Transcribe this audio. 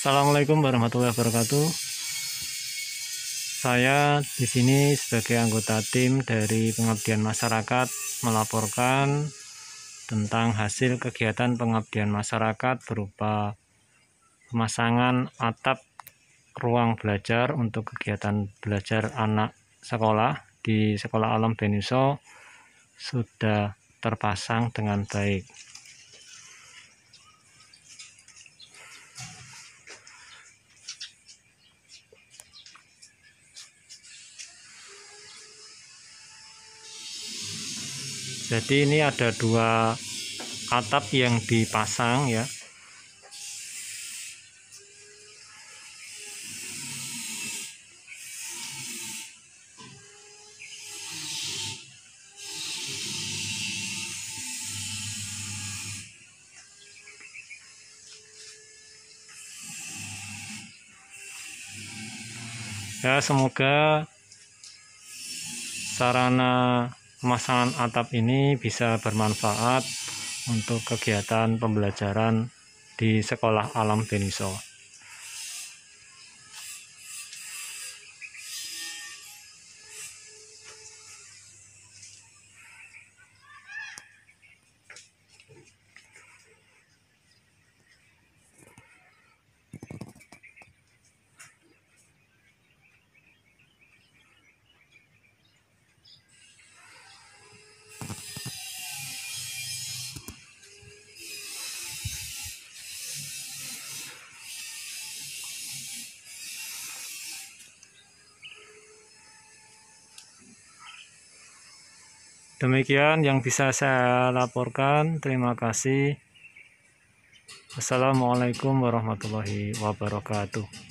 Assalamualaikum warahmatullahi wabarakatuh. Saya di sini sebagai anggota tim dari pengabdian masyarakat melaporkan tentang hasil kegiatan pengabdian masyarakat berupa pemasangan atap ruang belajar untuk kegiatan belajar anak sekolah di Sekolah Alam Beniso sudah terpasang dengan baik. Jadi ini ada dua atap yang dipasang ya. Ya semoga sarana pemasangan atap ini bisa bermanfaat untuk kegiatan pembelajaran di Sekolah Alam Beniso. Demikian yang bisa saya laporkan. Terima kasih. Assalamualaikum warahmatullahi wabarakatuh.